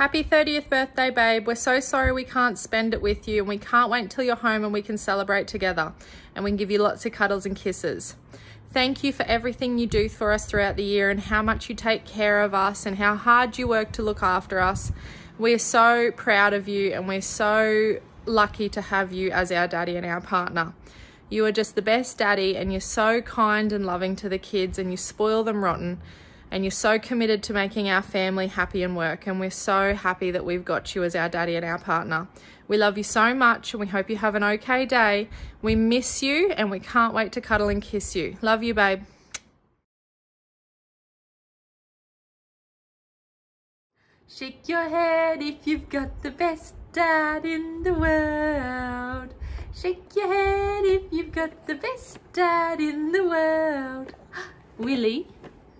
Happy 30th birthday, babe. We're so sorry we can't spend it with you and we can't wait till you're home and we can celebrate together and we can give you lots of cuddles and kisses. Thank you for everything you do for us throughout the year and how much you take care of us and how hard you work to look after us. We're so proud of you and we're so lucky to have you as our daddy and our partner. You are just the best daddy and you're so kind and loving to the kids and you spoil them rotten and you're so committed to making our family happy and work and we're so happy that we've got you as our daddy and our partner. We love you so much and we hope you have an okay day. We miss you and we can't wait to cuddle and kiss you. Love you, babe. Shake your head if you've got the best dad in the world. Shake your head if you've got the best dad in the world. Willie,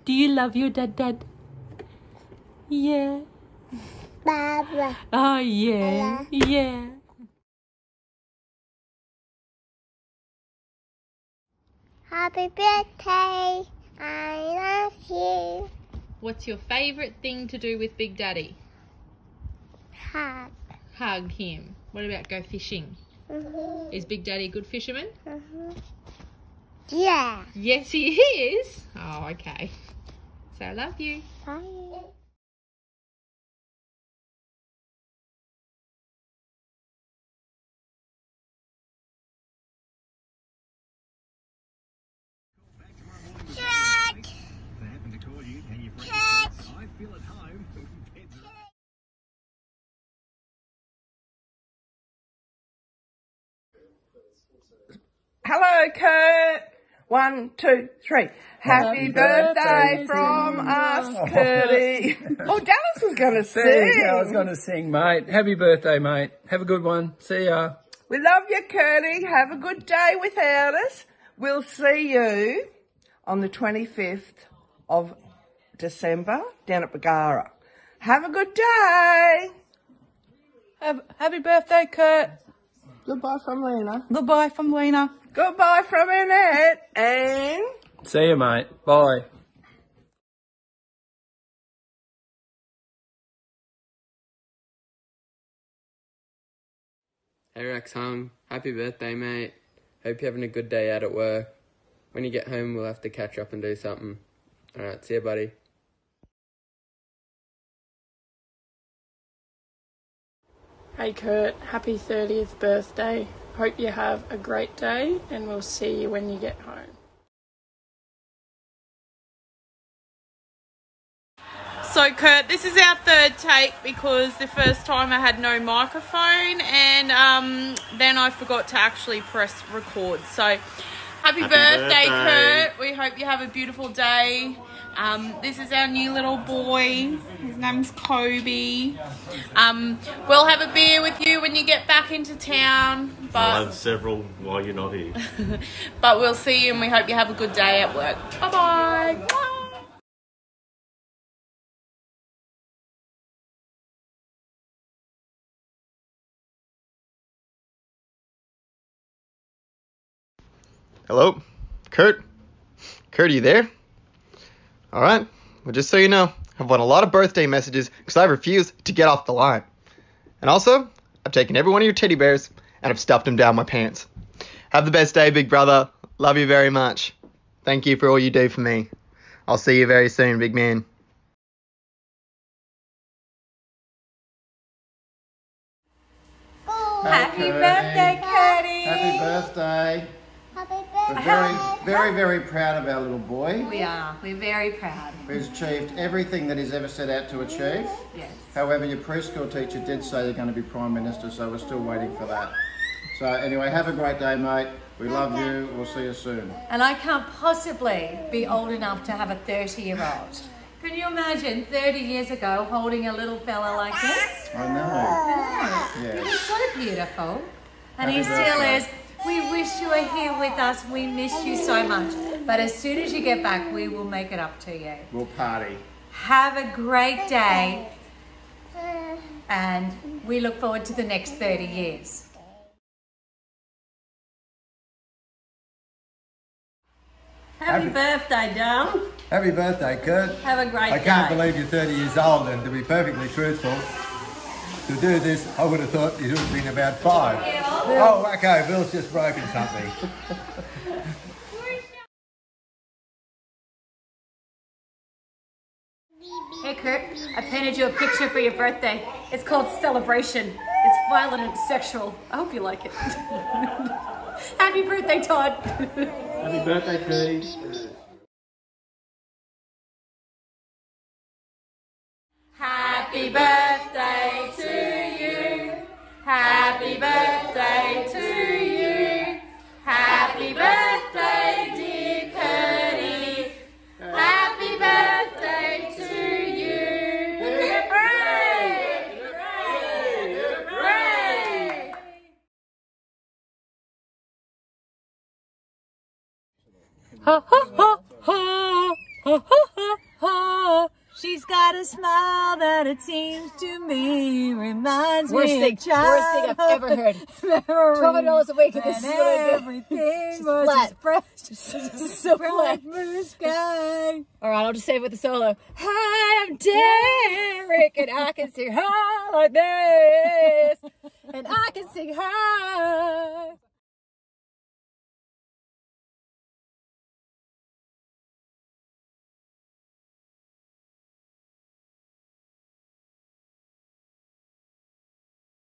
do you love your dad, dad? Yeah. Baba. Oh, yeah. Yeah. Happy birthday. I love you. What's your favourite thing to do with Big Daddy? Hug. Hug him. What about go fishing? Mm-hmm. Is Big Daddy a good fisherman? Mm-hmm. Yeah. Yes, he is. Oh, okay. So I love you. Bye. Check. They happen to call you and you break Check. I feel at home. Pets Hello, Kurt. One, two, three. Happy, birthday, birthday from us, oh. you. Kurty. oh, Dallas was going to sing. Yeah, I was going to sing, mate. Happy birthday, mate. Have a good one. See ya. We love you, Kurty. Have a good day without us. We'll see you on the 25th of December down at Bargara. Have a good day. Have, happy birthday, Kurt. Goodbye from Lena. Goodbye from Lena. Goodbye from Annette. And See you, mate. Bye. Hey Rex home. Happy birthday, mate. Hope you're having a good day out at work. When you get home, we'll have to catch up and do something. Alright, see ya, buddy. Hey Kurt, happy 30th birthday. Hope you have a great day and we'll see you when you get home. So, Kurt, this is our third take because the first time I had no microphone and um, then I forgot to actually press record. So, happy, birthday, birthday. Kurt. We hope you have a beautiful day. Um, this is our new little boy. His name's Kobe. Um, we'll have a beer with you when you get back into town. I'll But, have several while you're not here. but we'll see you and we hope you have a good day at work. Bye-bye. Bye. Hello? Kurt? Kurt, are you there? Alright, well, just so you know, I've won a lot of birthday messages because I refuse to get off the line. And also, I've taken every one of your teddy bears and I've stuffed them down my pants. Have the best day, big brother. Love you very much. Thank you for all you do for me. I'll see you very soon, big man. Happy birthday, Kurty. Happy birthday. We're very, very, very proud of our little boy. We are. We're very proud. Who's achieved everything that he's ever set out to achieve. Yes. However, your preschool teacher did say you're going to be Prime Minister, so we're still waiting for that. So anyway, have a great day, mate. We love you. We'll see you soon. And I can't possibly be old enough to have a 30 year old. Can you imagine 30 years ago holding a little fella like this? I know. He Yes. was so beautiful. And Happy he still birthday. is. We wish you were here with us. We miss you so much. But as soon as you get back, we will make it up to you. We'll party. Have a great day. And we look forward to the next 30 years. Happy birthday, Dom. Happy birthday, Kurt. Have a great day. I can't believe you're 30 years old, and to be perfectly truthful, to do this, I would have thought you would have been about five. Oh, okay, Bill's just broken something. Hey Kurt, I painted you a picture for your birthday. It's called Celebration. It's violent and sexual. I hope you like it. Happy birthday, Todd. Happy birthday, Kurty. Ha ha ha ha ha ha ha ha. She's got a smile that it seems to me reminds Worst me thing- of childhood. worst thing I've ever heard. Memories $12 a week and this is what I everything Just was flat. expressed. so bright flat. blue sky. All right, I'll just say it with the solo. Hi, I'm Derek, and I can sing high like this, and I can sing high.